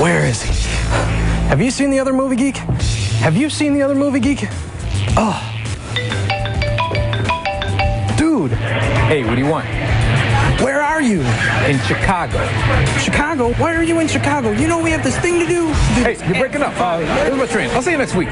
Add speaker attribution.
Speaker 1: Where is he? Have you seen the other movie geek? Have you seen the other movie geek? Oh. Dude,
Speaker 2: Hey, what do you want?
Speaker 1: where are you?
Speaker 2: In Chicago.
Speaker 1: Chicago? Why are you in Chicago? You know we have this thing to do.
Speaker 2: Hey, you're breaking up. Uh, this is my train. I'll see you next week.